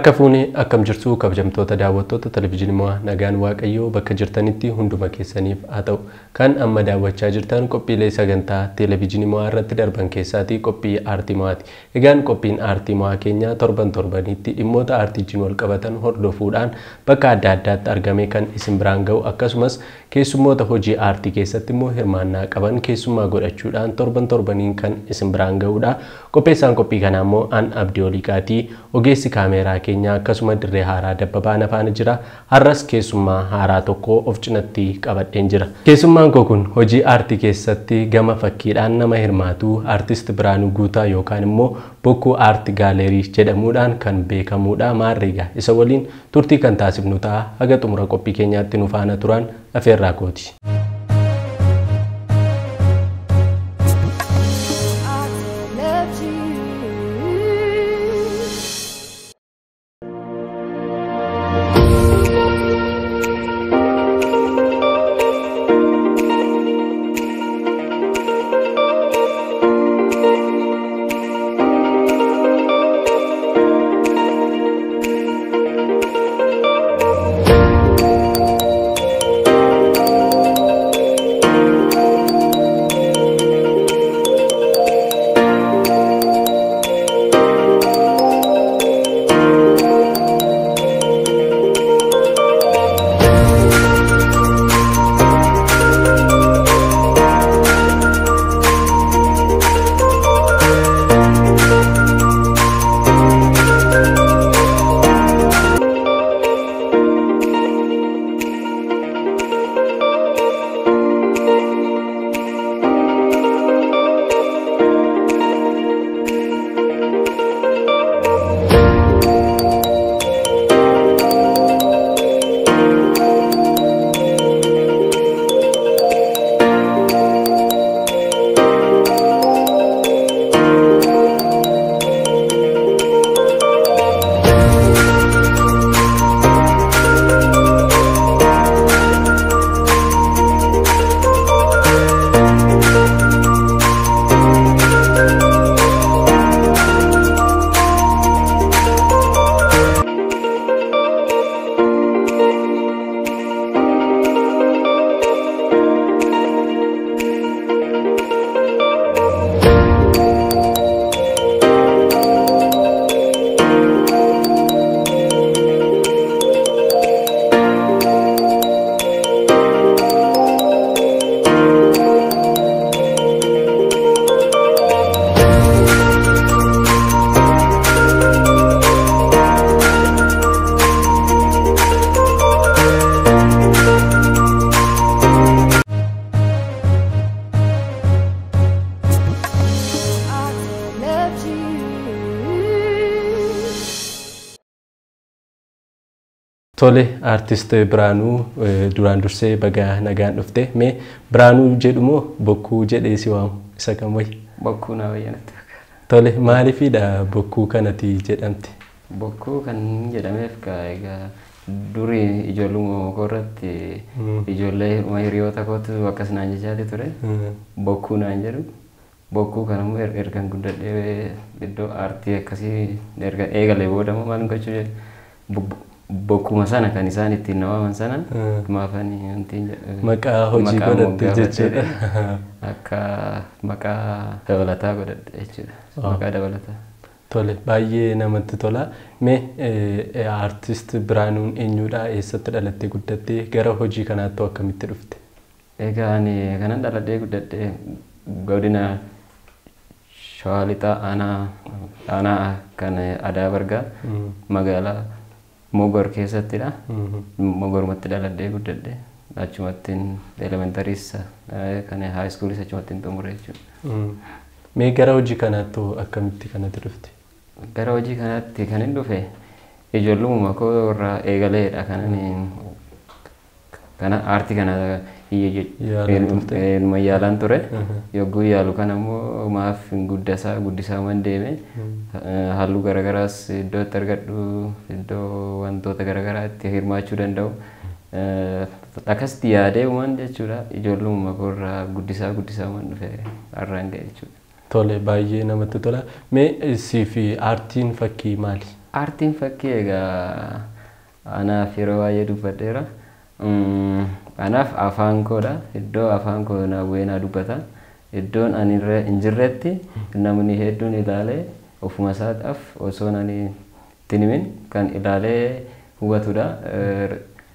Harka fuunee akkam jirtu kabajamtoota daawwattoota televizyiinii nagaan waaqayyoo bakka jirtanitti hunduma keessaniif haa ta'u kan amma daawwachaa jirtan qophiilee sagantaa televizyiinii irratti darban keessaatii qophii aartii mo'aati. Egaan qophiin aartii mo'aa keenya torban torbanitti dhimmoota aartiitiin wal qabatan hordofuudhaan bakka adda addaatti argame kan isin biraan ga'u akkasumas keessummoota hojii aartii keessatti immoo hirmaannaa qaban. Keessummaa godhachuudhaan torban torbaniin kan isin biraan ga'uudha. Qopheessaan qophii kanaa immoo an abdii oliiqaatii ogeessi kaameeraa keenya akkasuma dirree haaraa dabbabaan afaan jira. Har'as keessummaa haaraa tokko of cinatti qabadheen jira. Keessummaan koo kun hojii aartii keessatti gama fakkiidhaan nama hirmaatu aartist biraanuu guutaa yookaan immoo bokkuu aarti gaaleerii jedhamuudhaan kan beekamuudha. Maarreegaa isa waliin turtii kan taasifnu ta'a. Haga xumura qophii keenyaatti nu faana turan. Afeerraa kooti. Tole aartist Biraanuu duraan dursee baga nagaan dhufte mee Biraanuu jedhumoo bokkuu jedhee si waamu isa kam wayi? Bokkuu na wayyanatti. Tole maaliifidha bokkuu kanati jedhamte? Bokkuu kan jedhameef egaa durii ijoolluma koo irratti ijoollee hiriyoota kootu akkas naan jechaati ture. Bokkuu naan jedhu. Bokkuu kanammoo ergan guddadhee iddoo aartii akkasii erga eegalee boodammoo maal gochuu jedhu bokkuma sana kan isaan ittiin nawaman sana maafan wanti Maqaa hojii godhatte jechuudha. Akka maqaa dabalataa godhadhe jechuudha. Maqaa dabalataa. Tole baay'ee namatti tola. Mee aartist Biraanuun eenyudha? Eessatti dhalattee guddattee gara hojii kanaatti akkamitti dhufte? Egaa ani kanan dhaladhee guddadhee godina Shawaa Lixaa aanaa kan Adaa Bargaa magaalaa Mogor keessattidha. Mogorumatti dhaladhee guddadhee achumattiin elementariis kan haayiskuulis achumattiin xumure jechuudha. Mee gara hojii kanaatti akkamitti kanatti dhufte? Gara hojii kanaatti kan hin dhufe ijoollumuma koo irraa eegaleedha kanan kana aartii kana ilma yaalaan ture yogguu yaalu kan ammoo maaf guddasaa guddisaa man deeme halluu garagaraas iddoo itti argadhu iddoo wantoota garagaraa itti hirmaachuu danda'u akkasitti yaadee uuman jechuudha ijoollumuma koorraa guddisaa guddisaa man dhufe har'aan ga'e jechuudha. Tole baay'ee namatti tola. Mee sii fi aartiin fakkii maali? Aartiin fakkii egaa anaaf yeroo baay'ee dubbadheera. Anaaf afaan koodha. Iddoo afaan koo naa bu'ee naa dubbata. Iddoon ani hin jirretti namni hedduun ilaalee ofuma isaadhaaf osoo ani ittiin himin kan ilaalee hubatudha.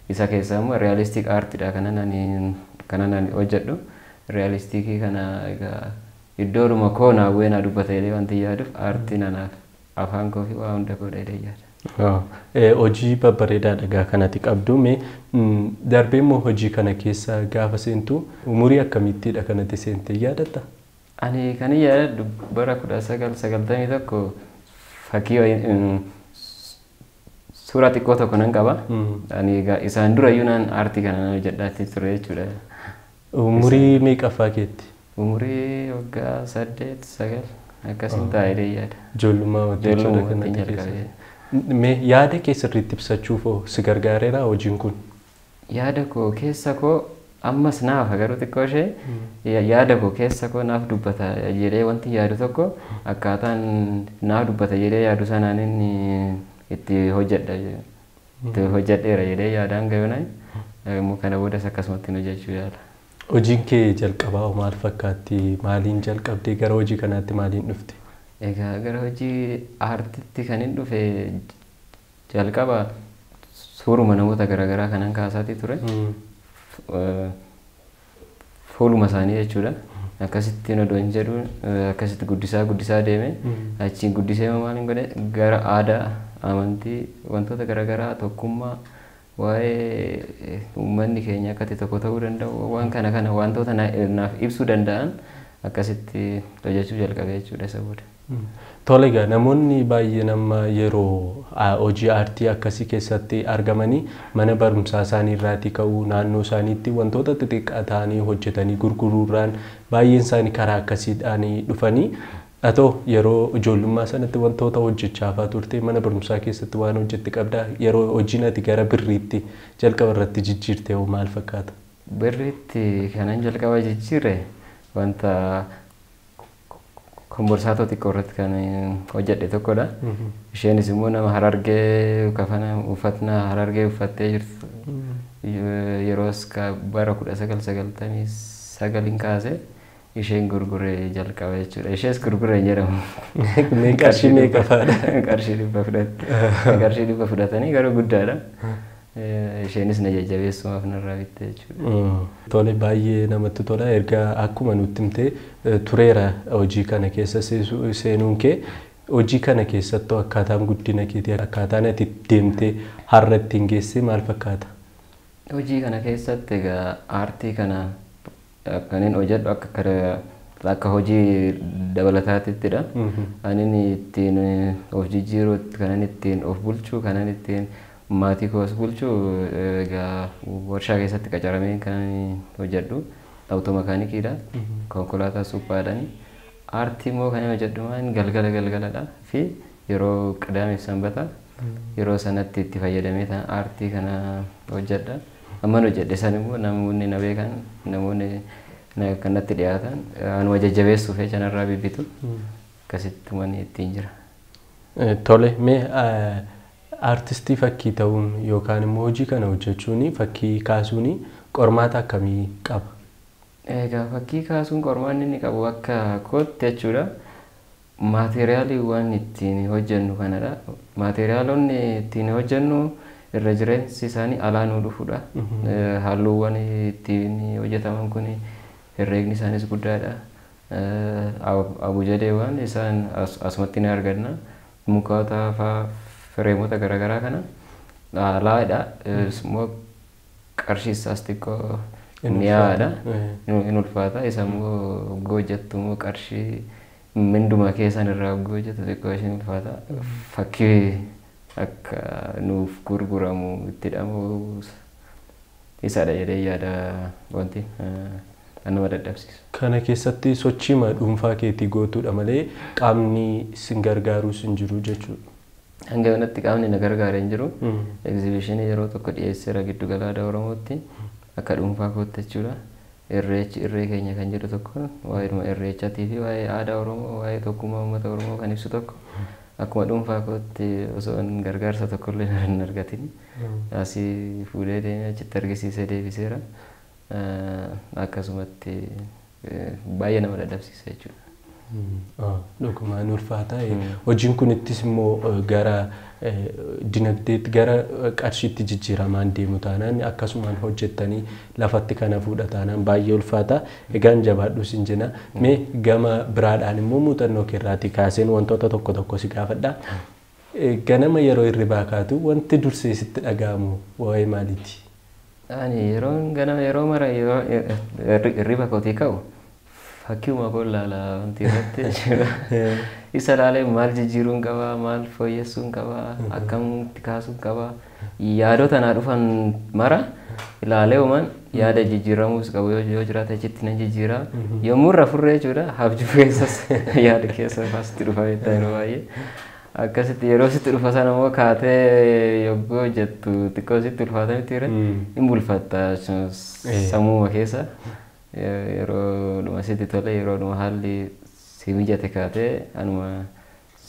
Isa keessaa immoo realistic aartidha kanan ani kanan ani hojjedhu. Realistikii kana egaa iddoodhuma koo naa bu'ee naa dubbata jedhee wanti yaaduuf aartiin anaaf afaan koo fi waa hunda koodha jedhee yaada. Hojii babbareedaa dhagaa kanatti qabdu mee darbee immoo hojii kana keessa gaafa seentu umurii akkamiittidha kanatti seentee yaadatta? Ani kan yaadadhu bara kudha sagal sagaltamii tokko fakkii suuraa xiqqoo tokko nan qaba. Ani isaan dura iyyuu naan aartii kana hojjedhaatti ture jechuudha. Umurii meeqaffaa keetti? Umurii waggaa saddeet sagal akkasiin taa'ee yaada. Ijoollummaa jechuudha kanatti keessa. Yaada kee sirriitti ibsachuuf si gargaareera hojiin kun? Yaada koo keessa koo ammas naaf garuu xiqqoo ishee yaada koo keessa koo naaf dubbata jedhee wanti yaadu tokko akkaataan naaf dubbata jedhee yaadu sanaan inni itti hojjedha itti hojjedheera jedhee yaadaan gayunaan immoo kana boodas akkasumatti hojjechuu yaala. Hojiin kee jalqabaa maal fakkaatti? Maaliin jalqabdee gara hojii kanaatti maaliin dhufte? Egaa gara hojii aartitti kan hin dhufe jalqaba suuruma namoota garaagaraa kanan kaasaatii ture. Fuuluma isaanii jechuudha. Akkasittiin odoo hin jedhu akkasitti guddisaa guddisaa deeme achiin guddisee maal hin godhe gara aadaa amantii wantoota garaagaraa tokkummaa waa'ee uummanni keenya akkatti tokko ta'uu danda'u waan kana kana wantoota naaf ibsuu danda'an akkasitti hojjechuu jalqabe jechuudha isa booda. Tole egaa namoonni baay'een amma yeroo hojii aartii akkasii keessatti argamanii mana barumsaa isaanii irraatii ka'uu naannoo isaaniitti wantoota xixiqqaa ta'anii hojjetanii gurguruurraan baay'een isaanii karaa akkasiidhaan dhufanii haa ta'u yeroo ijoollummaa sanatti wantoota hojjechaafaa turte mana barumsaa keessatti waan hojjette qabdaa yeroo hojiin ati gara birriitti jalqaba irratti jijjiirte hoo maal fakkaata? Birriitti kanan jalqaba jijjiirre wanta komborsaatoo xiqqoo irratti kan hojjedhe tokkodha. Isheenis immoo nama harargee kafana uffatna harargee uffattee jirtu yeroos bara kudha sagal sagaltamii sagaliin kaase isheen gurguree jalqaba jechuudha. Ishees gurguree jedhamu. Qarshii meeqa fa'aadha? Qarshii dhibba fudhatte. Qarshii dhibba fudhatanii garuu guddaadha. Isheenis na jajjabeessumaaf narraa bitte jechuudha. Tole baay'ee namatti tola erga akkuma nutti himte tureera hojii kana keessa seenuun kee hojii kana keessattuu akkaataan guddina keetii akkaataan ati deemtee har'a ittiin geesse maal fakkaata? Hojii kana keessatti egaa aartii kana kanin hojjedhu akka akka hojii dabalataatittidha. Anin ittiin of jijjiiruu kanan ittiin of bulchuu kanan ittiin maatii koos bulchuu egaa warshaa keessatti qacaramee kan hojjedhu awutoomakaanikiidha konkolaataa suphaadhani aartii immoo kan hojjedhu maan galgala galgaladha fi yeroo qidaameef sanbata yeroo sanatti itti fayyadamee aartii kana hojjedha amman hojjedhe san immoo namoonni na beekan namoonni kanatti dhiyaatan anuma jajjabeessuuf chanarraa bibbitu akkasitti wanni ittiin jira. Tole mee aartistii fakkii ta'uun yookaan immoo hojii kana hojjechuun fakkii kaasuun qormaata akkamii qaba? Egaa fakkii kaasuun qormaanni inni qabu akka kootti jechuudha. Maateriyaaliiwwan ittiin hojjennu kanadha. Maateriyaalonni ittiin hojjennu irra jireensi isaanii alaa nuu dhufudha. Halluuwwan ittiin hojjetaman kun herreegni isaanis guddaadha. Abujadeewwan isaan asumatti ni arganna. Mukoota fa'aa fireemota garaagaraa kana alaadha. Immoo qarshii isaas xiqqoo mi'aadha. In ulfaata. Isa immoo hojjettu immoo qarshii minduma keessan irraa hojjetu xiqqoo isheen ulfaata. Fakkii akka nuuf gurguramu itti hidhamu isadha jedhee yaada wanti nama dadhabsiisu. Kana keessatti sochii dhuunfaa keetii gootuudha malee qaamni sin gargaarus hin jiru jechuudha. Hanga kanatti qaamni na gargaaree hin jiru. Egzibishinii yeroo tokko dhiyeesseera giddu gala aadaa Oromootti akka dhuunfaa kootti jechuudha. Irreechi irree keenya kan jedhu tokko waa'ee irreechaatii fi waa'ee aadaa Oromoo waa'ee tokkummaa uummata Oromoo kan ibsu tokko akkuma dhuunfaa kootti osoo hin gargaarsa tokkollee hin argatin asii fuudhee deemee achitti argisiisee deebiseera. Akkasumatti baay'ee nama dadhabsiisa jechuudha. Dhugumaan ulfaata. Hojiin kunittis immoo gara dinagdeetti gara qarshiitti jijjiiramaan deemu taanaan akkasumaan hojjettanii lafatti kana fuudha taanaan baay'ee ulfaata. Egaan jabaadhu sin jenna. Mee gama biraadhaan immoo muuxannoo keerraatii kaaseen wantoota tokko tokko si gaafadha. Ganama yeroo hirribaa kaatu wanti dursee sitti dhaga'amu waa'ee maaliiti? Ani yeroo ganama yeroo mara hirriba kootii ka'u fakkiuma koo ilaala wanti irratti jechuudha. Isa ilaalee maal jijjiiruun qabaa, maal fooyyessuun qabaa, akkamitti kaasuun qabaa. Yaadota naa dhufan mara ilaalee uuman yaada jijjiiramuus qabu yoo jiraate achitti nan jijjiira. Yommuu irra furree jechuudha habjuu keessas yaada keessa faasitti dhufa jettee yeroo baay'ee. Akkasitti yeroo sitti dhufa sana immoo kaatee yogguu hojjettu xiqqoo sitti ulfaata miti jira. Hin bulfatta sammuma keessa. Yeroo dhuma sitti tole yeroo dhuma haalli si mijate kaatee anuma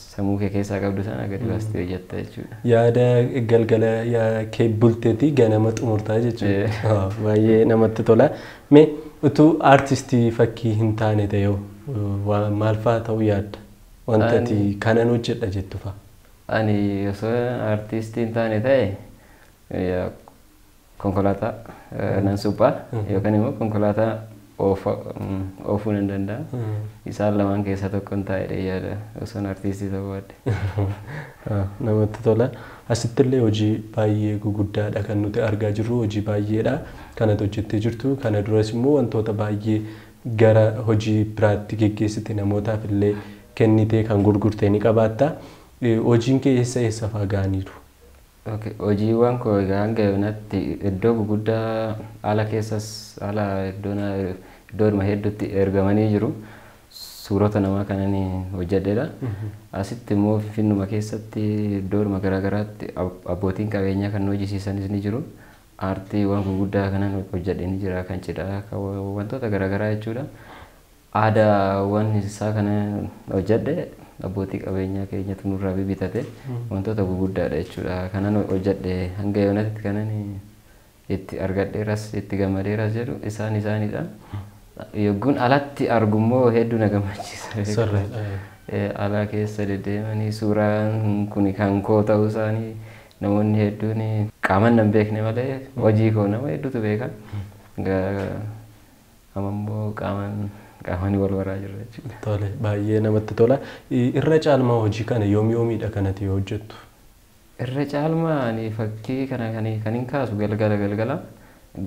sammuu kee keessaa qabdu sana gadi baastee hojjetta jechuudha. Yaada galgala kee bulteetii ganama xumurtaa jechuudha. Baay'ee namatti tola. Mee utuu aartistii fakkii hin taane ta'e maal fa'aa ta'uu yaadda? Wanta ati kanan hojjedha jettu fa'a. Ani osoo aartistii hin taane ta'e konkolaataa nan suphaa yookaan immoo konkolaataa oofuu nan danda'a. Isaan lamaan keessaa tokko hin taa'edha yaada osoon artiistii ta'uu baadde. Namatti tola. Asitti illee hojii baay'ee guguddaadha kan nuti argaa jirru hojii baay'eedha kanatu hojjettee jirtu kana duras immoo wantoota baay'ee gara hojii biraatti geggeessite namootaaf illee kennitee kan gurgurtee ni qabaatta. Hojiin kee eessa eessa fa'aa ga'aniiru? Hojiiwwan koo egaa hanga yoonatti iddoo guguddaa ala keessas ala iddoodhuma hedduutti ergamanii jiru. Suurota namaa kanan hojjedheedha. Asitti immoo Finfinnuma keessatti iddoodhuma garaagaraatti abbootiin qabeenyaa kan hojjisiisanis ni jiru. Aartiiwwan guguddaa kanan hojjedhe ni jira kan cidhaa kan wantoota garaagaraa jechuudha. Aadaawwan isaa kana hojjedhe abbootii qabeenyaa keenyatu nurraa bitate wantoota guguddaadha jechuudha. Kanan hojjedhe hanga yoonatti kanan itti argadheeras itti gammadeeras jedhu isaan isaanidha. Yogguun alatti argummoo hedduu na gammachiisa. Alaa keessa deddeemanii suuraan kun kan koo ta'uu isaanii namoonni hedduun qaaman nan beekne malee hojii koo nama hedduutu beeka. Amammoo qaaman qaamanii wal waraa jirra jechuudha. Tole baay'ee namatti tola. Irra caalmaa hojii kana yoom yoomiidha kanatti yoo hojjettu? Irra caalmaa ani fakkii kana kan hin kaasu galgala galgala.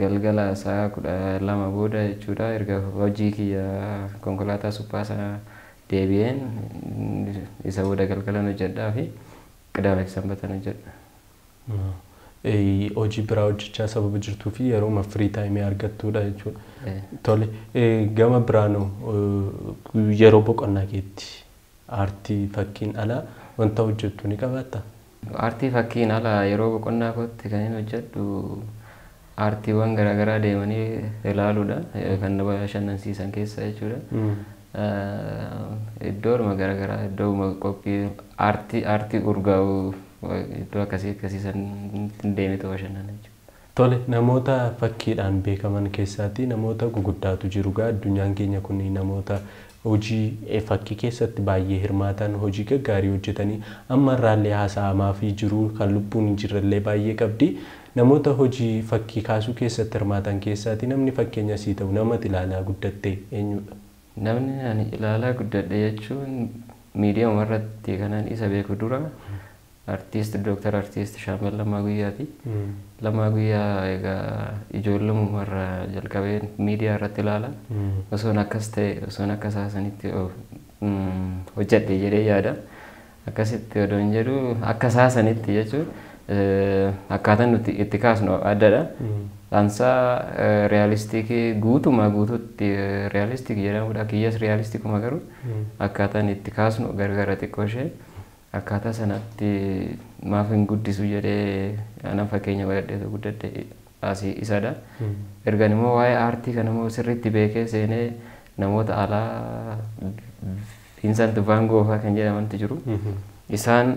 Galgala sa'a kudha lama booda jechuudha erga hojii kiyya konkolaataa suphaa sana deebi'een isa booda galgalan hojjedhaa fi qidaame sanbatan hojjedha. Hojii biraa hojjechaa sababa jirtuu fi yeroo firii taayimii argattudha jechuudha. Tole gama biraanoo yeroo boqonnaa keetti aartii fakkiin alaa wanta hojjettu ni qabaattaa? Aartii fakkiin alaa yeroo boqonnaa kootti kan hin hojjedhu aartiiwwan garaagaraa deemanii ilaaluudha kan nama bashannansiisan keessa jechuudha. Iddoodhuma garaagaraa iddoo qophii aartii aartii urgaa'u iddoo akkasii akkasiisan deemee bashannana jechuudha. Tole namoota fakkiidhaan beekaman keessaati namoota guguddaatu jiru gaa addunyaan keenya kun namoota hojii fakkii keessatti baay'ee hirmaatan hojii gaggaarii hojjetanii amma irraallee haasa'amaa fi jiru kan lubbuun hin jirrellee baay'ee qabdi. Namoota hojii fakkii kaasuu keessatti hirmaatan keessaati namni fakkeenya sii ta'u namatti ilaalaa guddatte eenyudha? Namni ani ilaalaa guddadhe jechuun miidiyaa irratti kanan isa beeku dura artiist dooktar artiist Shaambal Lammaa Guyyaati. Lammaa Guyyaa egaa ijoollummaa irraa jalqabee miidiyaa irratti ilaala. Osoon akkas ta'e osoon akka saasanitti hojjedhe jedhee yaada. Akkasitti odoo hin jedhu akka saasanitti jechuun akkaataan nuti itti kaasnu addadha. Dhaansaa realistikii guutumaa guutuutti realistik jedhamudha. Kiyyas realistikuma garuu akkaataan itti kaasnu gargara xiqqoo ishee. Akkaataa sanatti maaf hin guddisu jedhee ana fakkeenya godhadhee guddadhe asii isadha. Ergan immoo waa'ee aartii kana immoo sirriitti beekee seenee namoota alaa Viinsant Van Gogh kan jedhamantu jiru. isaan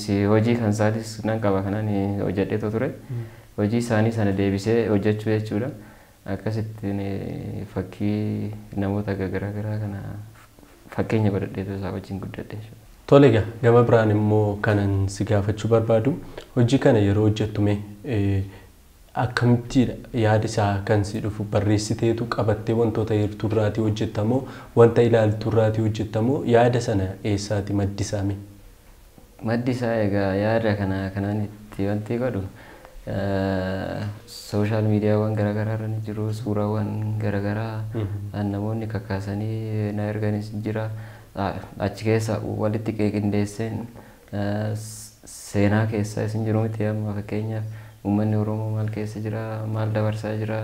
si hojii kan isaatis nan qaba kanaan hojjedheetu ture hojii isaanii sana deebisee hojjechuu jechuudha akkasittiin fakkii namoota garaagaraa kana fakkeenya godhadheetu isaa wajjin guddadhe jechuudha. Tole egaa gama biraan immoo kanan si gaafachuu barbaadu. Hojii kana yeroo hojjettume akkamittidha yaada isaa kan si dhufu? Barreessiteetu qabattee wantoota heertuu irraatii hojjettamoo wanta ilaaltuu irraatii hojjettamoo yaada sana eessaati maddi isaame? Maddi isaa egaa yaada kana kanaan itti wanti godhu sooshaal miidiyaawwan garaagaraa irra ni jiru suuraawwan garaagaraa namoonni kakaasanii na erganis jira. Achi keessa walitti qindeesseen seenaa keessa isin jiru miti amma fakkeenyaaf uummanni Oromoo maal keessa jira maal dabarsaa jira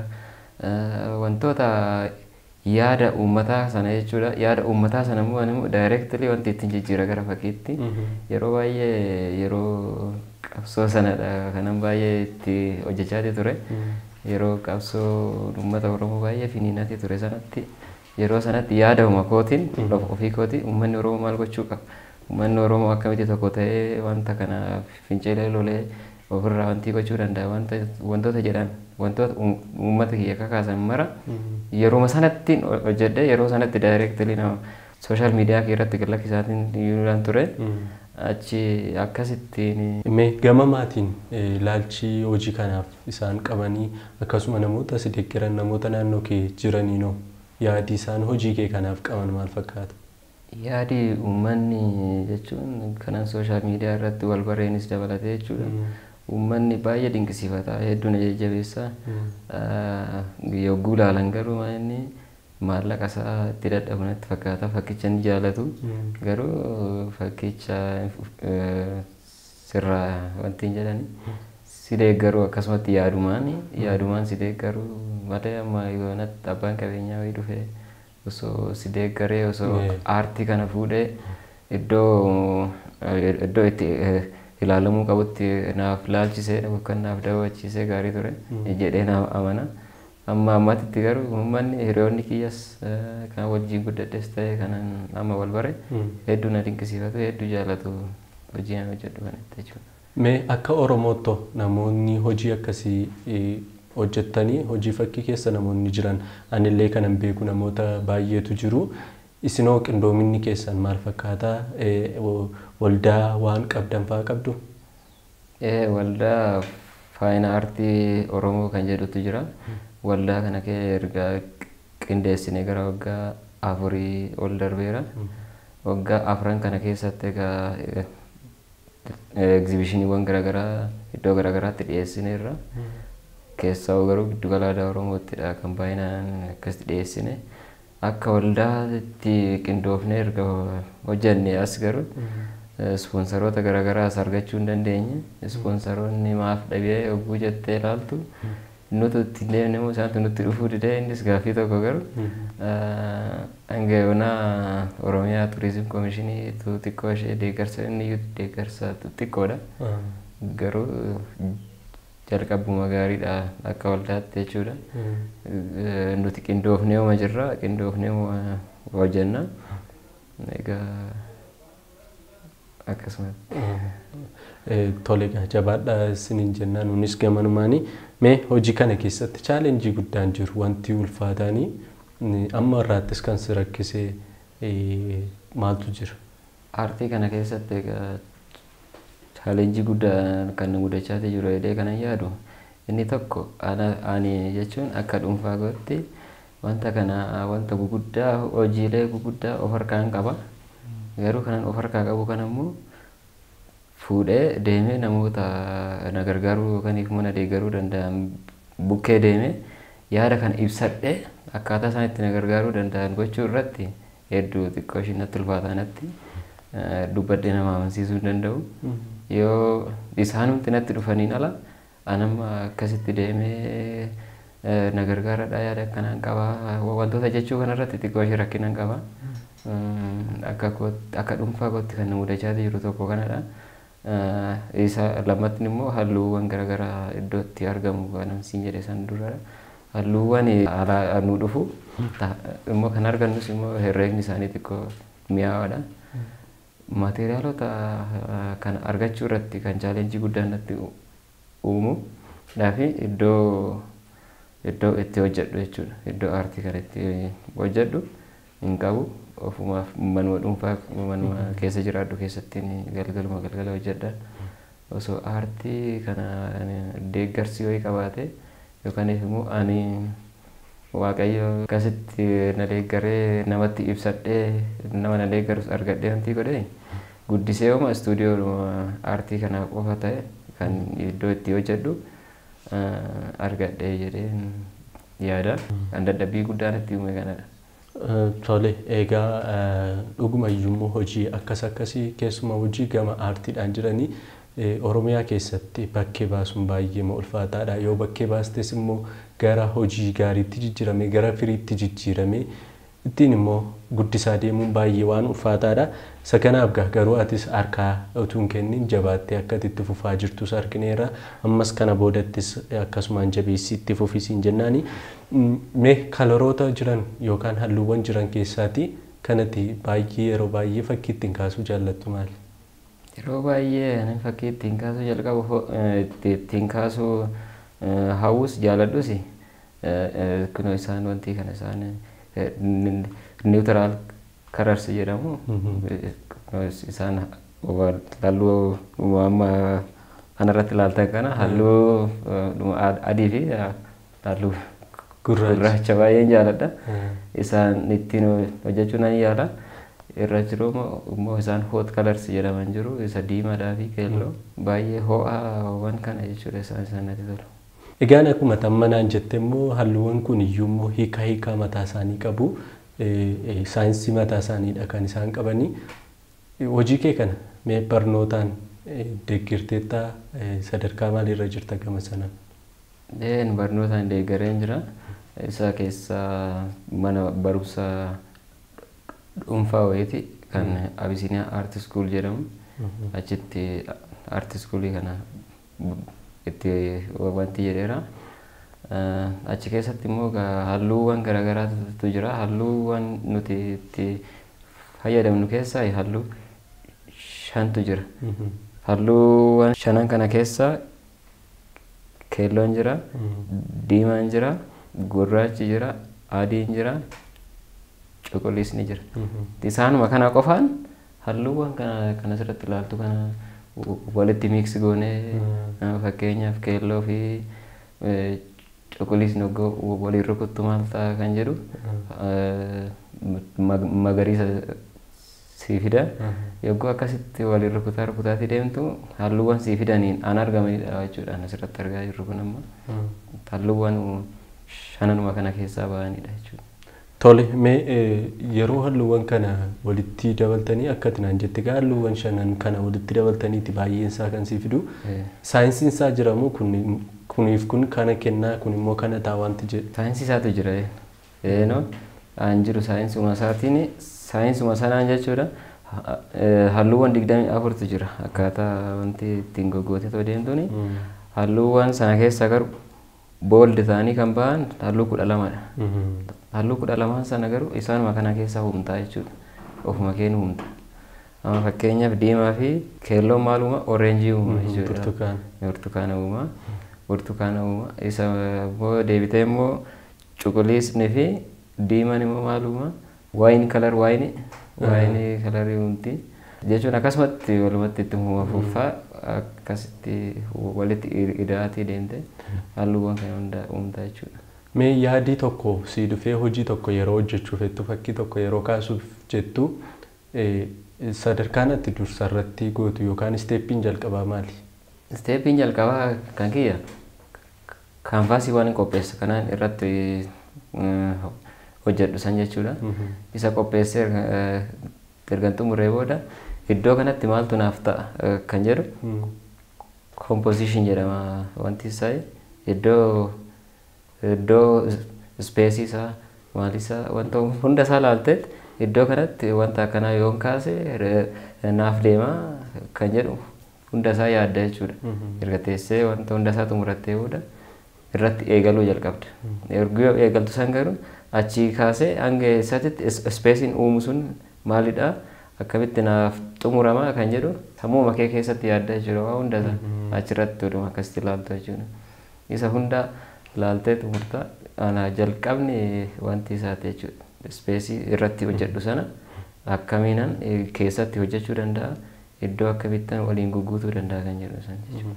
wantoota yaada uummataa sana jechuudha yaada uummataa sana immoo daayireektilii wanti ittiin jijjiira gara fakkiitti yeroo baay'ee yeroo qabsoo sanadha kanan baay'ee itti hojjechaa ture yeroo qabsoo uummata Oromoo baay'ee finiinati ture sanatti. Yeroo sanatti yaadama kootiin ofii kootii uummanni Oromoo maal gochuu qaba. Uummanni Oromoo akkamitti tokko ta'ee wanta kana fincilee lolee ofirraa wanti gochuu danda'a wantoota jedhan wantoota uummata kiyya kakaasan mara yeroo sanatti hojjedhe yeroo sanatti daayireektilii nama sooshaal miidiyaa irratti lakkisaatiin yuulaan ture. Achi akkasittiin. Mee gama maatiin ilaalchi hojii kanaaf isaan qabanii akkasuma namoota si deeggaran namoota naannoo kee jiraniinoo yaadi isaan hojii kee kanaaf qaban maal fakkaata? Yaadi uummanni jechuun kanan sooshaal miidiyaa irratti wal barreenis dabalatee jechuudha. Uummanni baay'ee dinqisiifata hedduu na jajjabeessa. Yogguu ilaalan garuu inni maallaqa isaa itti dadhabu natti fakkaata fakkicha ni jaalatu. Garuu fakkicha sirraa wanti hin jedhani. Si deeggaru akkasumatti yaadumaan yaadumaan si deeggaru malee amma yoonatti abbaan qabeenyaa wayii dhufee osoo si deeggaree osoo aartii kana fuudhee iddoo iddoo itti ilaalamuu qabutti naaf laalchisee yookaan naaf daawwachiisee gaarii ture jedhee naaf amana. Amma ammatitti garuu uummanni hiriyoonni kiyyas kan wajjin guddadhes ta'e kanan amma wal bare hedduu na dinqisiifatu hedduu jaalatu hojii an hojjedhu kanatti jechuudha. Mee akka Oromootti namoonni hojii akkasii hojjettanii hojii fakkii keessa namoonni jiran anillee kanan beeku namoota baay'eetu jiru. Isinoo qindoominni keessan maal fakkaata? Waldaa waan qabdan fa'aa qabdu? Waldaa faayina aartii Oromoo kan jedhutu jira. Waldaa kana kee erga qindeessine gara waggaa afurii ol darbeera. Waggaa afran kana keessatti egaa egzibishiniiwwan garaagaraa iddoo garaagaraatti dhiyeessineerra. Keessaa garuu giddugala aadaa Oromoottidha kan baay'inaan akkasitti dhiyeessine. Akka waldaatti qindoofnee erga hojjenne as garuu ispoonsaroota garaagaraas argachuu hin dandeenye. Ispoonsaroonni maaf dhabee yogguu jettee ilaaltu nuti itti deemne immoo isaantu nutti dhufuu didee innis gaaffii tokko garuu hanga yoonaa Oromiyaa Turiizim Koomishinii xiqqoo ishee deeggarsa inni deeggarsa xiqqoodha. Garuu jalqabuma gaariidha akka waldaatti jechuudha. Nuti qindoofnee uma jirra qindoofnee hojjenna. Egaa akkasumatti. Tole jabaadha isiniin jennaan nunis gamanumaanii mee hojii kana keessatti chaalenjii guddaan jiru wanti ulfaataanii amma irraattis kan si rakkisee maaltu jira? Aartii kana keessatti chaalenjii guddaa kan nu mudachaa jiru jedhee kanan yaadu inni tokko ani jechuun akka dhuunfaa gootti wanta kana wanta guguddaa hojiilee guguddaa of harkaan qaba. Garuu kanan of harkaa qabu kan ammoo fuudhee deemee namoota na gargaaruu yookaan immoo na deeggaruu danda'an bukkee deemee yaada kana ibsadhee akkaataa isaan itti na gargaaruu danda'an gochuu irratti hedduu xiqqoo isheen natti ulfaataa natti dubbadhee nama amansiisuu danda'u. Yoo isaanumti natti dhufaniin ala anamma akkasitti deemee na gargaaradha yaada akkanaan qaba wantoota jechuu kanarratti xiqqoo ishee rakkinaan qaba. Akka dhuunfaa kootti kan na mudachaa jiru tokko kanadha. Isa lammaffaan immoo halluuwwan garaagaraa iddootti argamu kan siin jedhe san duradha. Halluuwwan alaa nu dhufu immoo kan argannus immoo herreegni isaanii xiqqoo mi'aawaadha. Maateriaalota kana argachuu irratti kan chaalenjii guddaan natti uumu fi iddoo iddoo itti hojjedhu jechuudha. Iddoo aartii kana itti hojjedhu hin qabu. Ofumaaf manuma dhuunfaa manuma keessa jiraadhu keessatti galgaluma galgala hojjedha. Osoo aartii kana deeggarsi wayii qabaate yookaan immoo ani waaqayyo akkasitti na deeggaree namatti ibsadhee nama na deeggarus argadhee wanti godhe guddisee hooma istuudiyoo aartii kana qofa ta'e kan iddoo itti hojjedhu argadhee jedheen yaada. Kan dadhabbii guddaan itti uume kanadha. Tole egaa dhuguma iyyuu hojii akkas akkasii keessumaa hojii gama aartiidhaan jiranii Oromiyaa keessatti bakkee baasuun baay'ee ulfaataadha. Yoo bakkee baastes immoo gara hojii gaariitti jijjiiramee gara firiitti jijjiiramee ittiin immoo guddisaa deemuun baay'ee waan ulfaataadha. Isa kanaaf garuu atis harkaa utuu hin kennin jabaattee akka itti fufaa jirtus argineera. Ammas kana boodattis akkasumaan jabeessii itti fufisiin jennaani. Mee kaloroota jiran yookaan halluuwwan jiran keessaati kanatti baay'ee yeroo baay'ee fakkii ittiin kaasuu jaallattu maali? Yeroo baay'ee ani fakkii ittiin kaasuu jalqabu ittiin kaasuu hawwus jaaladhus kunoo isaan wanti kana isaan jedhamu isaan halluu amma kanarratti ilaaltan kana halluu adii fi halluu gurraacha baay'een jaaladha. Isaan ittiin hojjechuu nan yaala. irra jiru immoo isaan hoot kalarsi jedhaman jiru isa diimaadhaa fi keelloo baay'ee ho'aawwan kana jechuudha isaan isaan natti tolu. Egaan akkuma tammanaan jette immoo halluuwwan kun iyyuu hiika hiikaa mataa isaanii qabu. Saayinsii mataa isaaniidha kan isaan qabanii. Hojii kee kana mee barnootaan deeggarteettaa sadarkaa maaliirra jirta gama sanaan? Een barnootaan deeggareen jira. Isa keessaa mana barumsaa dhuunfaa wayiiti kan Abisiiniyaa Aarti Skuul jedhamu. Achitti Aarti Skuulii kana itti wanti jedheera. Achi keessatti immoo halluuwwan garaagaraatu jira. Halluuwwan nuti itti fayyadamnu keessaa halluu shantu jira. Halluuwwan shanan kana keessaa keelloon jira, diimaan jira, gurraachi jira, adiin jira, cuquliisni jira. Isaanuma kana qofaan halluuwwan kana kan asirratti ilaaltu kana walitti miiksi goonee fakkeenyaaf keelloo fi cuquliisni waliin rukuttu maal ta'a kan jedhu magariisa sii fida. Yogguu akkasitti waliin rukutaa rukutaatti deemtu halluuwwan sii fidaniin an argamanidha jechuudha. Asirratti argaa jirru kun amma halluuwwan shananuma kana keessaa bahanidha jechuudha. Tole mee yeroo halluuwwan kana walitti dabaltanii akkatinaan jette. Gaa halluuwwan shanan kana walitti dabaltaniiti baay'een isaa kan sii fidu. Saayinsiin isaa jiramu kuniif kun kana kennaa kun immoo kana ta'a wanti jedhu. Saayinsii isaatu jira eenoo an jiru saayinsuma isaatiin. Saayinsuma sanaan jechuudha. Halluuwwan digdamii afurtu jira. Akkaataa wanti ittiin goggootee deemtuuni. Halluuwwan sana keessa garuu booldi ta'anii kan bahan halluu kudha lamadha. Halluu kudha lamaan sana garuu isaanuma kana keessa humtaa jechuudha. Ofuma keenu humta. Fakkeenyaaf diimaa fi keelloon maaluma oreenjii uuma jechuudha. Burtukaana uuma. Burtukaana uuma. Isa immoo deebitee immoo cuquliisni fi diimaan immoo maal uuma? Waayin kalar waayini. Waayini kalarii uumti. Jechuun akkasumatti walumatti itti uuma fuuffaa akkasitti walitti ida'atii deemte halluuwwan kana hunda uumta jechuudha. Mee yaadii tokko si dhufee hojii tokko yeroo hojjechuuf jettu fakkii tokko yeroo kaasuuf jettu sadarkaan ati dursa irratti gootu yookaan isteeppiin jalqabaa maali? Isteeppiin jalqabaa kan kiyya kaanvaasii waan qopheessa kanaan irratti hojjedhu san jechuudha. Isa qopheessee erga xumuree booda iddoo kanatti maaltu naaf ta'a kan jedhu kompoozishin jedhama wanti isaa iddoo iddoo ispeesii isaa maalisaa wanta hunda isaa laalteet iddoo kanatti wanta akkanaa yoon kaase naaf deema kan jedhu hunda isaa yaadda jechuudha. Erga teessee wanta hunda isaa xumurattee booda irratti eegaluu jalqabda. Erga eegaltu san garuu achii kaasee hanga eessatti ispeesiin uumu sun maalidha? akkamitti naaf xumuramaa kan jedhu sammuu kee keessatti yaaddaa jechuudha waa hunda achirratti oduma akkasitti ilaaltu jechuudha. Isa hunda ilaaltee xumurta ana jalqabni wanti isaati jechuudha. Ispeesii irratti hojjedhu sana akkamiinan keessatti hojjechuu danda'a iddoo akkamittan waliin guguutuu danda'a kan jedhu san jechuudha.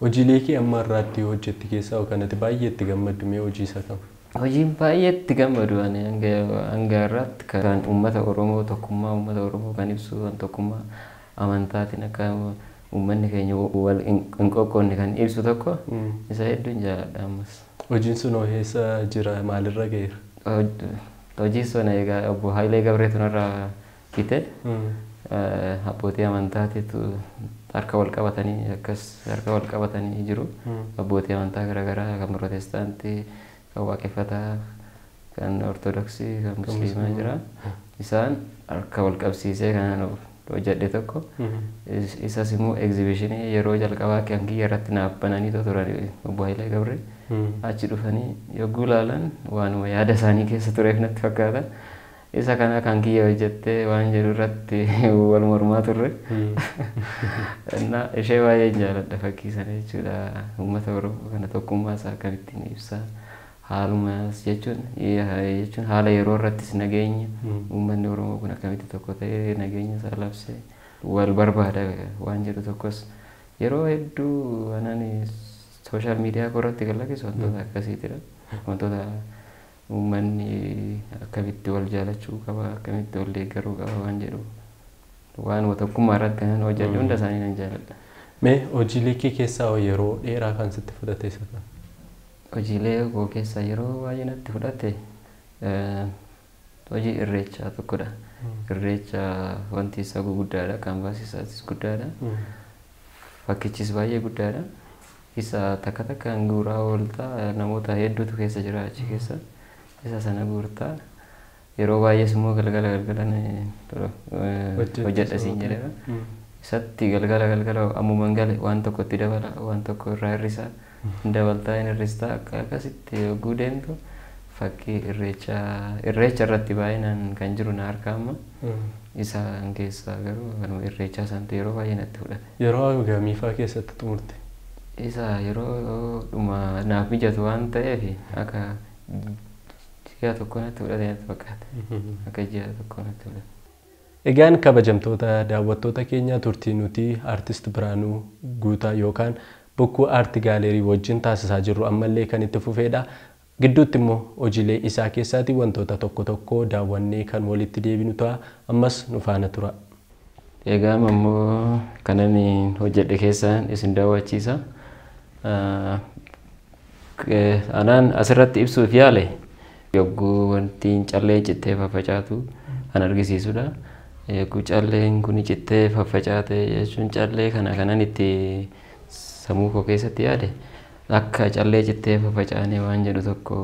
Hojiilee kee amma irraatti hojjetti keessaa kanatti baay'ee itti gammaddu mee hojii isa kam? Hojiin baay'ee itti gammadu ani hanga irratti kan uummata Oromoo tokkummaa uummata Oromoo kan ibsu kan tokkummaa amantaatiin akka uummanni keenya wal hin qoqqoonne kan ibsu tokko isa hedduun jaalladha ammas. Hojiin sun eessa jira maalirra ga'eera? Hojii sun egaa obbo Hayilee Gabreetuun irraa bite abbootii amantaatiitu harka wal qabatanii akkas harka wal qabatanii jiru. Abbootii amantaa garaagaraa kan pirootestaantii kan waaqeffataa kan ortodoksii kan musliimaa jira. Isaan harka wal qabsiisee kan hojjedhe tokko isas immoo egzibishinii yeroo jalqabaa kan kiyya irratti naaf bananii turan obbo Hayilee Gabree achi dhufanii yogguu ilaalan waanuma yaada isaanii keessa tureef natti fakkaata. Isa kana kan kiyya hojjettee waan jedhu irratti wal mormaa turre. Ishee baay'ee jaalladha fakkii sana jechuudha. Uummata Oromoo kana tokkummaa isaa akkamittiin ibsaa. Haalumas jechuun jechuun haala yeroo irrattis nageenya uummanni Oromoo kun akkamitti tokko ta'ee nageenya isaa labsee wal barbaada waan jedhu tokkos yeroo hedduu anan sooshaal miidiyaa irratti galakkisu wantoota akkasiitidha. Wantoota uummanni akkamitti wal jaalachuu qaba akkamitti wal deeggaruu qaba waan jedhu waan tokkummaa irratti kan hojjedhu hunda isaanii nan jaalladha. Mee hojiilee kee keessaa yeroo dheeraa kan sitti fudhate isa kana? Hojiilee koo keessaa yeroo baay'ee natti fudhate hojii irreechaa tokkodha. Irreecha wanti isaa guguddaadha kaanvaasii isaatis guddaadha. Fakkichis baay'ee guddaadha. Isa takka takkaan guuraa ooltaa namoota hedduutu keessa jira achi keessa. Isa sana guurtaa yeroo baay'ees immoo galgala galgalan hojjedha siin jedhama. Isatti galgala galgala ammumaan gale waan tokko itti dabala waan tokko irraa hir'isaa. Dabaltaa hir'istaa akka akkasitti yogguu deemtu fakkii irreechaa irreecha irratti baay'inaan kan jiru na harka amma isaan keessaa garuu kanuma irreechaa santu yeroo baay'ee natti fudhate. Yeroo gamiifaa keessatti xumurte? Isa yeroo dhuma naaf mijatu waan ta'eef akka ji'a tokko natti fudhate natti fakkaate akka ji'a tokko natti fudhate. Egaan kabajamtoota daawwattoota keenyaa turtii nuti aartist Biraanuu Guutaa yookaan bokkuu aarti gaaleerii wajjin taasisaa jirru ammallee kan itti fufedha. Gidduutti immoo hojiilee isaa keessaatii wantoota tokko tokko daawwannee kan walitti deebinu ta'a. Ammas nu faana tura. Egaa ammoo kanan hojjedhe keessaan isin daawwachiisa. Anaan asirratti ibsuuf yaale yogguu wanti callee cittee faffacaatu kan argisiisudha. Yogguu calleen kun cittee faffacaate jechuun callee kana kanan itti sammuu koo keessatti yaade akka callee cittee faffacaanee waan jedhu tokko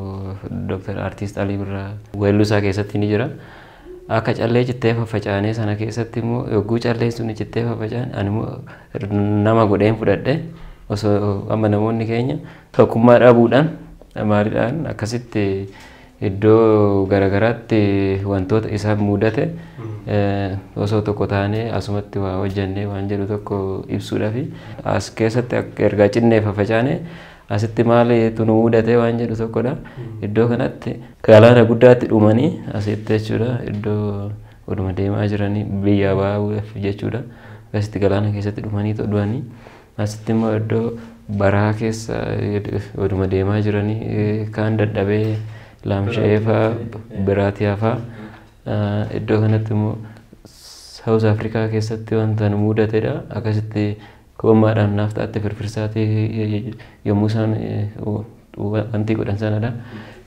Dr. Artiist Alii Birraa weellusaa keessatti ni jira. Akka callee cittee faffacaanee sana keessatti immoo yogguu calleen sun cittee faffacaan ani immoo nama godheen fudhadhe osoo amma namoonni keenya tokkummaa dhabuudhaan maaliidhaan akkasitti iddoo garaagaraatti wantoota isaan mudate osoo tokko taanee asumatti waa hojjannee waan jedhu tokko ibsuudhaaf as keessatti ergaa cinnee faffacaane asitti maaliitu nu mudate waan jedhu tokkodha. Iddoo kanatti galaana guddaatti dhumanii asitti jechuudha iddoo oduma deemaa jiranii biyya baa'uuf jechuudha. Akkasitti galaana keessatti dhumanii du'anii asitti immoo iddoo baraa keessa oduma deemaa jiranii kaan dadhabee laamsha'ee fa'aa biraatiyaa fa'aa iddoo kanatti immoo Saawuz Afrikaa keessatti wanta nu mudatedha. Akkasitti koommaadhaan naaf ta'atti firfirsaatii yommuu isaan wanti godhan sanadha.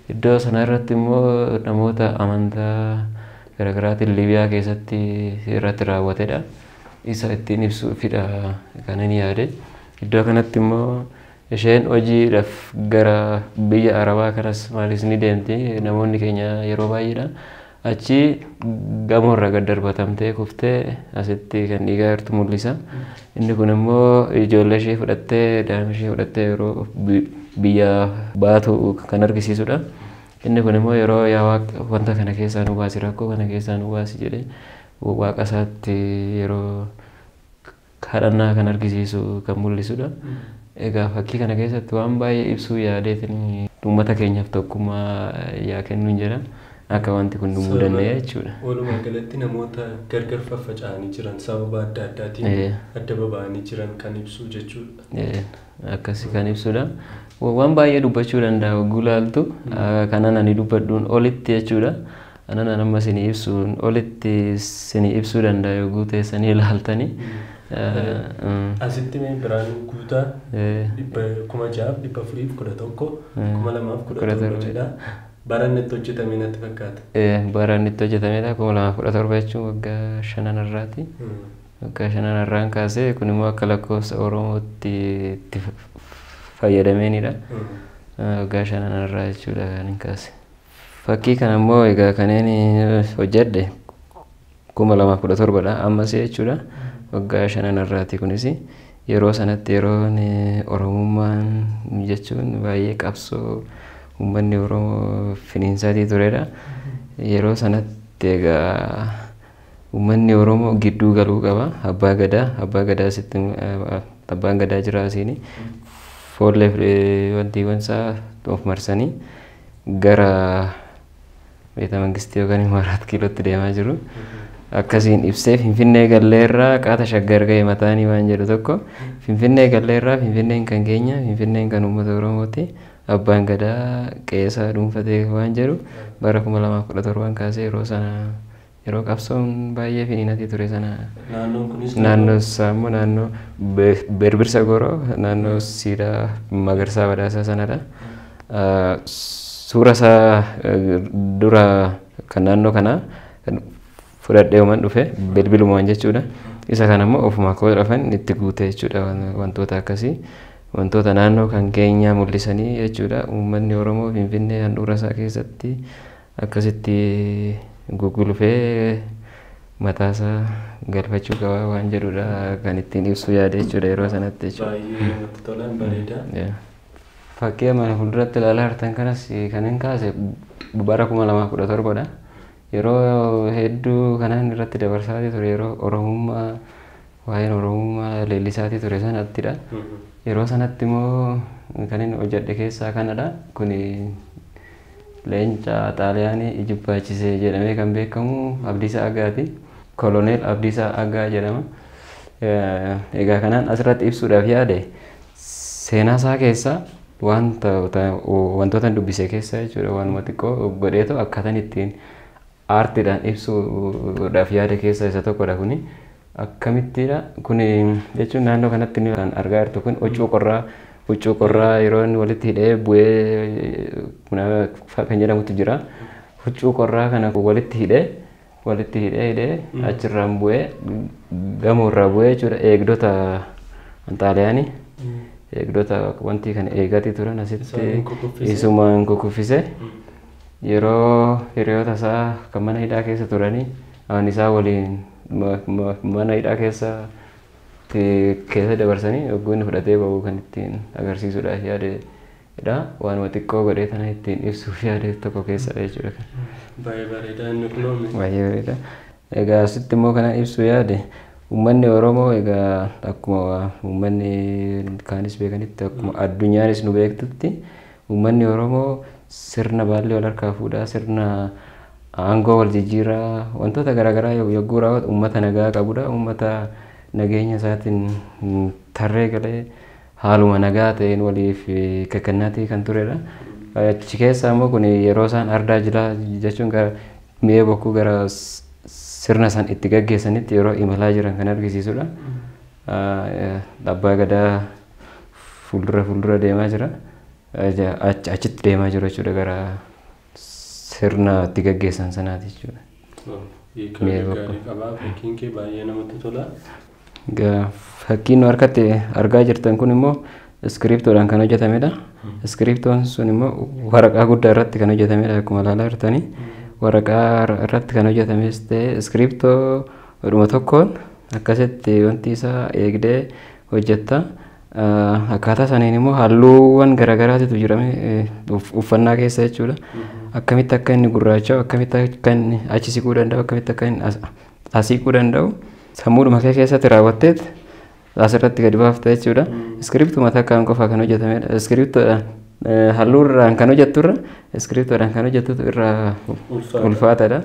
Iddoo sana irratti immoo namoota amantaa garaagaraatiin Liibiyaa keessatti irratti raawwatedha. Isa ittiin ibsuufidha kan inni yaade. Iddoo kanatti immoo isheen hojiidhaaf gara biyya Arabaa kanas maalis ni deemti. Namoonni keenya yeroo baay'eedha. Achi gamoorra gad darbatamtee kuftee asitti kan dhiigaa jirtu mul'isa. Inni kun immoo ijoollee ishee fudhattee daa'ima ishee fudhattee yeroo biyya baatu kan argisiisudha. Inni kun immoo yeroo yaa wanta kana keessaa nu baasi rakkoo kana keessaa nu baasi jedhee waaqa isaatti yeroo kadhannaa kan argisiisu kan mul'isudha. Egaa fakkii kana keessatti waan baay'ee ibsuu yaadeetiin uummata keenyaaf tokkummaa yaa kennuun jedha. Akka wanti kun dhumuu danda'e jechuudha. Walumaa galatti namoota gargar faffaca'anii jiran sababa adda addaatiin adda baba'anii jiran kan ibsu jechuudha. Akkasi kan ibsudha. Waan baay'ee dubbachuu danda'a hogguu laaltu kanan ani dubbadhuun olitti jechuudha. Kanan amma isinii ibsuun olitti isinii ibsuu danda'a yogguu teessanii ilaaltanii. Asitti mee biraan guutaa kuma jahaaf dhibba afuriif kudha tokko kuma lamaaf kudha torba jedha. Bara inni itti hojjetame natti fakkaata. Bara inni itti hojjetamedha kuma lamaaf kudha torba jechuun waggaa shanan irraati. Waggaa shanan irraan kaasee kun immoo akka lakkoofsa Oromootti itti fayyadameenidha. Waggaa shanan irraa jechuudha kan hin kaase. Fakkii kana immoo egaa kanneen hojjedhe kuma lamaaf kudha torbadha ammas jechuudha. Waggaa shanan irraati kunis yeroo sanatti yeroo Oromummaan jechuun baay'ee qabsoo uummanni Oromoo finiinsaatii turedha. Yeroo sanatti egaa uummanni Oromoo gidduu galuu qaba. Abbaa Gadaa, Abbaa Gadaa sitti Abbaan Gadaa jira asiin foollee wantiiwwan isaa of marsanii gara beeta mangistii yookaan imaaraat kiilootti deemaa jiru. Akkasiin ibsee Finfinnee galleerraa qaata shaggar ga'e mataanii waan jedhu tokko Finfinnee galleerraa Finfinneen kan keenya Finfinneen kan uummata Oromooti. Abbaan Gadaa qeesaa dhuunfatee waan jedhu bara kuma lamaaf kudha torbaan kaasee yeroo sana yeroo qabsoon baay'ee finiinatii ture sana naannoo immoo naannoo Birbirsa Goroo naannoo siidaa Magarsaa Badhaasaa sanadha. Suura isaa dura kan naannoo kanaa fudhadhee uuman dhufe bilbilumaan jechuudha. Isa kana immoo ofuma koo dhafan itti guute jechuudha wantoota akkasii. wantoota naannoo kan keenya mul'isanii jechuudha. Uummanni Oromoo Finfinnee handhuura isaa keessatti akkasitti gugulfee mataasaa galfachuu qaba waan jedhudha kan ittiin ibsu yaade jechuudha yeroo sanatti jechuudha. Baay'ee namatti tolan bareeda. Fakkii amma fuulduratti ilaalaa jirtan kanas kan hin kaase bara kuma lamaa kudha torbadha. Yeroo hedduu kanaan irratti dabarsaa ture yeroo Oromummaa waa'een Oromummaa leellisaatii ture sanattidha. Yeroo sanatti immoo kan inni hojjedhe keessaa kanadha. Kun leenca xaaliyaanii ijibbaachisee jedhamee kan beekamu Abdiisaa Agaati. Koloneel Abdiisaa Agaa jedhama. Egaa kanaan asirratti ibsuudhaaf yaade seenaa isaa keessaa wanta wantoota dubbise keessa jechuudha waanuma xiqqoo godheetu akkaataan ittiin aartiidhaan ibsuudhaaf yaade keessa isa tokkodha kuni. Akkamittidha kun jechuun naannoo kanatti kan argaa jirtu kun huccuu qorraa huccuu qorraa yeroo inni walitti hidhee bu'ee kan jedhamutu jira. Huccuu qorraa kana walitti hidhee walitti hidhee hidhee achirraan bu'ee gamoorraa bu'ee jechuudha eegdota xaaliyaanii eegdota wanti kana eegatii turan asitti isumaan kukuffise yeroo hiriyoota isaa kan mana hidhaa keessa turanii waan isaa waliin mana hidhaa keessa keessa dabarsanii yogguu inni fudhatee ba'u kan ittiin agarsiisuudhaaf yaadedha. Waanuma xiqqoo godhee tana ittiin ibsuuf yaade tokko keessadha jechuudha. Baay'ee bareeda inni kunoome. Baay'ee bareeda. Egaa asitti immoo kana ibsu yaade uummanni Oromoo egaa akkuma uummanni kaanis beekanitti akkuma addunyaanis nu beektutti uummanni Oromoo sirna baallee wal harkaa fuudhaa sirna aangoo wal jijjiiraa wantoota garaagaraa yogguu raawwatu uummata nagaa qabudha. Uummata nageenya isaatiin tarree galee haaluma nagaa ta'een waliif kakannaatii kan turedha. Achi keessa immoo kun yeroo isaan ardaa jilaa jechuun mi'ee bokkuu gara sirna isaan itti gaggeessanitti yeroo imalaa jiran kan argisiisudha. Abbaa gadaa fuuldura fuuldura deemaa jira. Achitti deemaa jiru jechuudha gara sirna itti gaggeessan sanaati jechuudha. Fakkiin kee baay'ee namatti tola. Fakkiin harkatti argaa jirtan kun immoo iskiriptoodhaan kan hojjetamedha. Iskiriptoon sun immoo waraqaa guddaa irratti kan hojjetamedha akkuma ilaalaa jirtanii. Waraqaa irratti kan hojjetames ta'e iskiriptoo dhuma tokkoon akkasitti wanti isaa eegdee hojjetta. Akkaataa saniin immoo halluuwwan garaagaraatu jirame uffannaa keessa jechuudha. Akkamitti akka inni gurraacha'u akkamitti akka inni achi siquu danda'u akkamitti akka inni asiiquu danda'u sammuudhuma kee keessatti raawwatteet asirratti gadi baafta jechuudha. Iskiriptuma takkaan qofa kan hojjetamedha. Iskiriptoodhaan halluu irraan kan hojjetturra iskiriptoodhaan kan hojjettutu irraa ulfaatadha.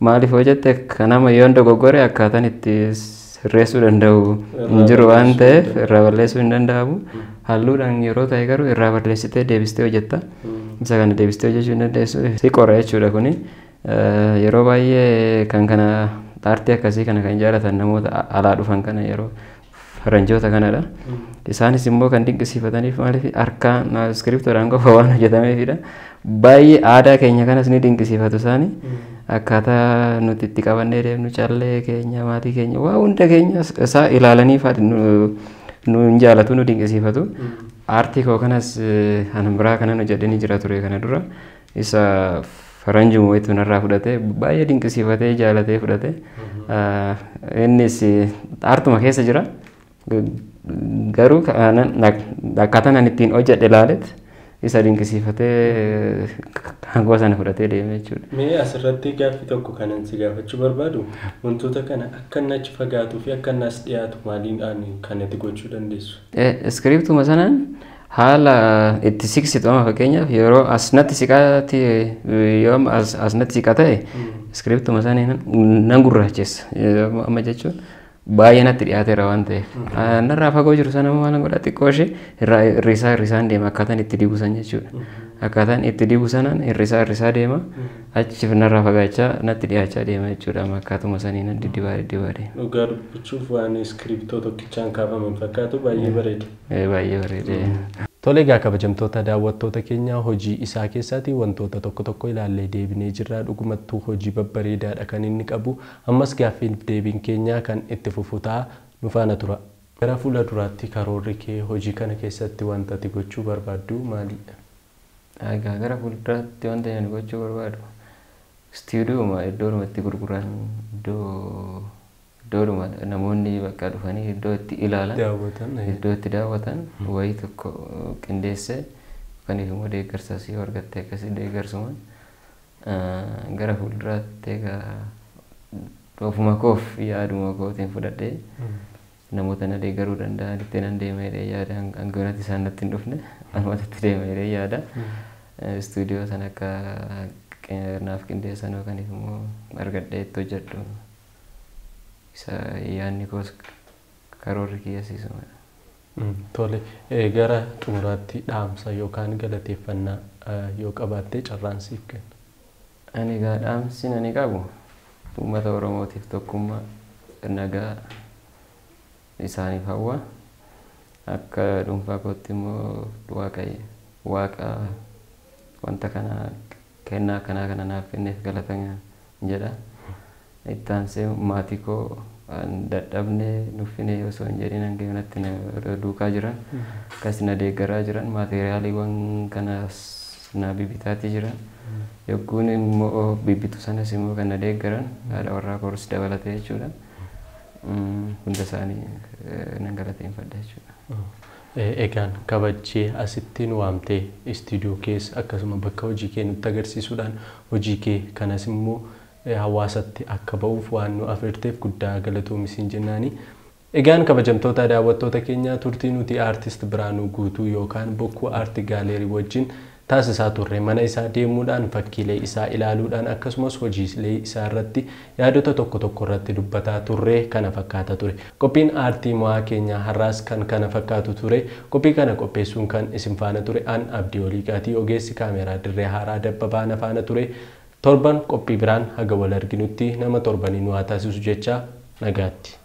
Maaliif hojjette kanama yoon dogoggore akkaataan itti sirreessuu danda'u hin jiru waan ta'eef irraa balleessuu hin danda'amu. Halluudhaan yeroo ta'e garuu irraa balleessitee deebistee hojjetta. Isa kana deebistee hojjechuu hin dandeessu. Si qora jechuudha kuni. Yeroo baay'ee kan kana aartii akkasii kana kan jaallatan namoota alaa dhufan kana yeroo faranjoota kanadha. Isaanis immoo kan dinqisiifataniif maaliif harkaan iskiriptoodhaan qofa waan hojjetameefidha. Baay'ee aadaa keenya kanas ni dinqisiifatu isaani. Akkaataa nuti itti qabannee deemnu callee keenya maatii keenya waa hunda keenya isaa ilaalanii nu hin jaalatu nu dinqisiifatu. Aartii koo kanas kan biraa kanan hojjedhanii jira ture kana dura isa faranjuma wayitu narraa fudhatee baay'ee dinqisiifatee jaalatee fudhate. Innis aartuma keessa jira. Garuu akkaataan ani ittiin hojjedhe ilaaleet isa dinqisiifatee hangoo sana fudhatee deeme jechuudha. Mee asirratti gaaffii tokko kanan si gaafachuu barbaadu wantoota kana akka inni achi fagaatuu fi akka inni as dhiyaatu maaliidhaan kan itti gochuu dandeessu? Iskiriptuma sanaan haala itti siqsitu amma fakkeenyaaf yeroo asnatti siqaati yoo asnatti siqa ta'e iskiriptuma saniin nan gurraachessa amma jechuun baay'ee natti dhiyaateera waan ta'eef. Narraa fagoo jiru sana maal godha xiqqoo ishee irrisaa irrisaan deema. Akkaataan itti dibusan jechuudha. Akkaataan itti dibu sanaan irrisaa irrisaa deema. Achi narraa fagaachaa natti dhiyaachaa deema jechuudha. Amma akkaatuma sanii nan diddibaa diddibaa deema. Dhugaa dubbachuuf waan iskiriptoo tokkichaan kaafaman fakkaatu baay'ee bareeda. Baay'ee bareeda. Tole egaa kabajamtoota daawwattoota keenya hojii isaa keessatti wantoota tokko tokko ilaallee deebinee jirra dhugumattuu hojii babbareedaadha kan inni qabu ammas gaaffiif deebiin keenya kan itti fufu ta'a nu faana tura. Gara fuula duraatti karoorri kee hojii kana keessatti wanta ati gochuu barbaaddu maalidha? Egaa gara fuulduraatti wanta ani gochuu barbaadu istiidiyooma iddoodhuma itti gurguran iddoo iddoodhuma namoonni bakka dhufanii iddoo itti ilaalan iddoo itti daawwatan wayii tokko qindeessee yookaan immoo deeggarsaas yoo argatte akkasii deeggarsumaan gara fuulduraatti egaa ofuma koof yaaduma kootiin fudhadhee namoota na deeggaruu danda'an itti nan deema jedhee yaada hangoonatti isaan natti hin dhufne anumatti deema jedhee yaada istuudiyoo sana akka naaf qindeessan yookaan immoo argadhee itti hojjedhu isa yaadni koos karoorri kiyyasiisuma. Tole gara xumuraatti dhaamsa yookaan galateeffannaa yoo qabaatte carraan siif kenna. Ani egaa dhaamsi ani qabu uummata Oromootiif tokkummaa nagaa isaaniif hawwa akka dhuunfaa kootti immoo waaqayyo waaqa wanta kana kennaa akkanaa kana naaf kenneef galatan jedha. Itti aansee maatii koo dadhabnee nuffine osoo hin jedhin hanga natti duukaa jiran. Akkas na deeggaraa jiran maateriyaaliiwwan kanas na bibitaatii jiran. Yogguun immoo bibbitu sanas immoo kan na deeggaran haadha warraa koorus dabalatee jechuudha. Hunda isaanii nan galateeffadha jechuudha. Egaan kabajjee asitti nu waamtee istiidiyoo keessa akkasuma bakka hojii kee nutti agarsiisuudhaan hojii kee kanas immoo hawaasatti akka ba'uuf waan nu afeerteef guddaa galatoomisin jennaani. Egaan kabajamtoota daawwattoota keenyaa turtii nuti aartist Biraanuu Guutuu yookaan bokkuu aartii gaaleerii wajjin taasisaa turre mana isaa deemuudhaan fakkiilee isaa ilaaluudhaan akkasumas hojiilee isaa irratti yaadota tokko tokko irratti dubbataa turre kana fakkaata ture. Qophiin aartii mo'aa keenyaa har'aas kan kana fakkaatu ture. Qophii kana qopheessuun kan isin faana ture an abdii oliiqaatii ogeessi kaameeraa dirree haaraa dabbabaa na faana ture. Torban qophii biraan haga wal arginutti nama torbanii nu haa taasisu jecha nagaatti.